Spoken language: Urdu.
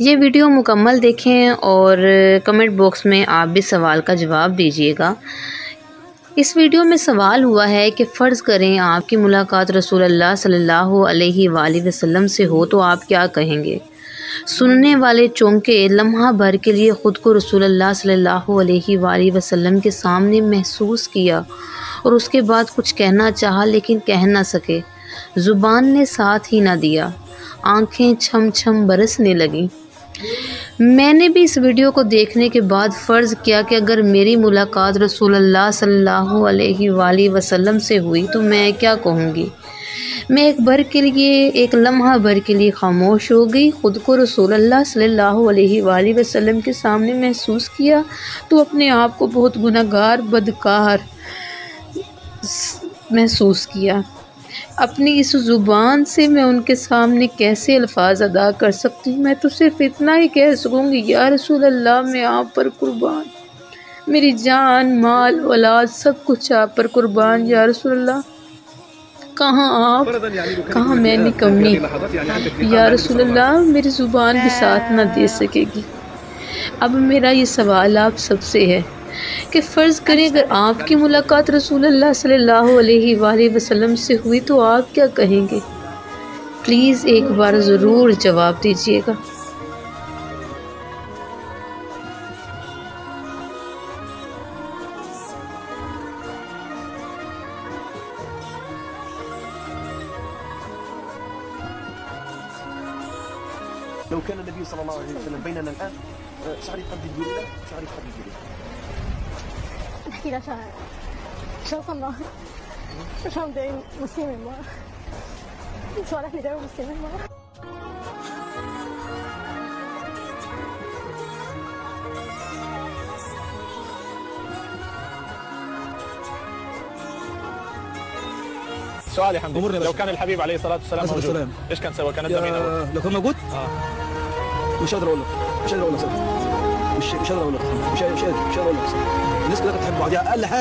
یہ ویڈیو مکمل دیکھیں اور کمنٹ باکس میں آپ بھی سوال کا جواب دیجیے گا۔ اس ویڈیو میں سوال ہوا ہے کہ فرض کریں آپ کی ملاقات رسول اللہ صلی اللہ علیہ وآلہ وسلم سے ہو تو آپ کیا کہیں گے؟ سننے والے چونکے لمحہ بھر کے لیے خود کو رسول اللہ صلی اللہ علیہ وآلہ وسلم کے سامنے محسوس کیا اور اس کے بعد کچھ کہنا چاہا لیکن کہہ نہ سکے۔ زبان نے ساتھ ہی نہ دیا۔ آنکھیں چھم چھم برسنے لگیں۔ میں نے بھی اس ویڈیو کو دیکھنے کے بعد فرض کیا کہ اگر میری ملاقات رسول اللہ صلی اللہ علیہ وآلہ وسلم سے ہوئی تو میں کیا کہوں گی؟ میں ایک بھر کے لیے، ایک لمحہ بھر کے لیے خاموش ہو گئی، خود کو رسول اللہ صلی اللہ علیہ وآلہ وسلم کے سامنے محسوس کیا تو اپنے آپ کو بہت گناہ گار بدکار محسوس کیا۔ اپنی اس زبان سے میں ان کے سامنے کیسے الفاظ ادا کر سکتی؟ ہوں میں تو صرف اتنا ہی کہہ سکوں گی، یا رسول اللہ، میں آپ پر قربان۔ میری جان، مال، اولاد، سب کچھ آپ پر قربان، یا رسول اللہ۔ کہاں آپ؟ کہاں میں نے کمی؟ یا رسول اللہ، میری زبان بھی ساتھ نہ دے سکے گی۔ اب میرا یہ سوال آپ سب سے ہے۔ کہ فرض کریں اگر آپ کی ملاقات رسول اللہ صلی اللہ علیہ وآلہ وسلم سے ہوئی تو آپ کیا کہیں گے؟ پلیز ایک بار ضرور جواب دیجیے گا۔ لو كان النبي صلى الله عليه وسلم بيننا الان شعري تحب تقولي له شعري تحب تقولي له احكي لها شعر شو صنع شو مضايقين مسلمين ما صالحني دايما مسلمين ما سؤال يا حمدي لو. كان الحبيب عليه الصلاة والسلام موجود والسلام. إيش كان سوى كان ادى مين لو كان موجود آه مش قادر أقول لك مش قادر أقول لك. مش مش قادر أقول لك مش قادر مش قادر أقول لك الناس كلها كانت تحب بعضها أقل حاجة